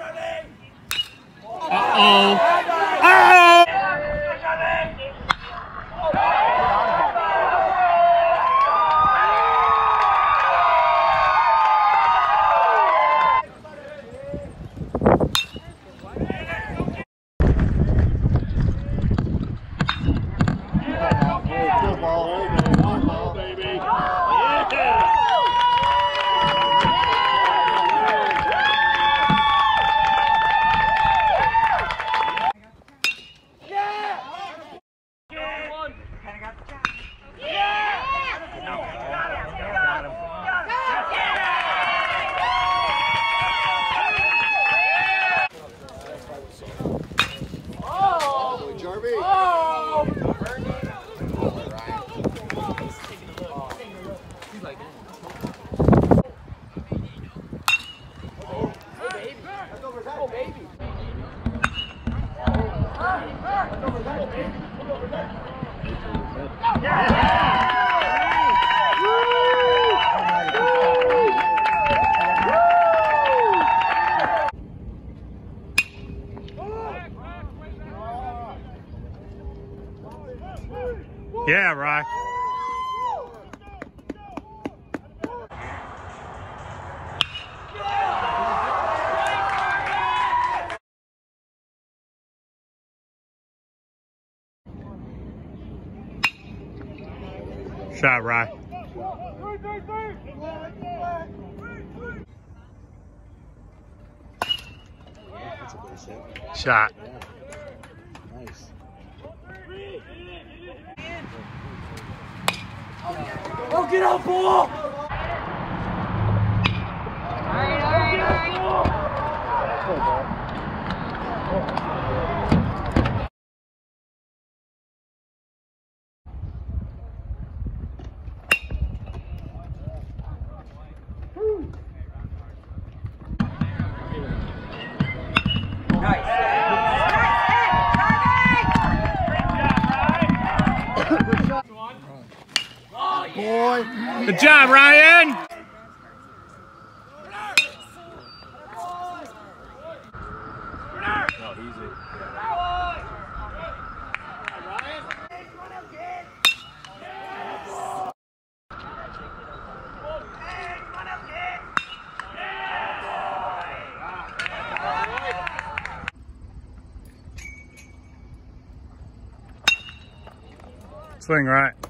Uh-oh. Oh! Yeah, right. Shot, right. That's a good shot. Rye. Shot. Nice. Oh, get out, ball! Boy. Good job, Ryan. Swing right.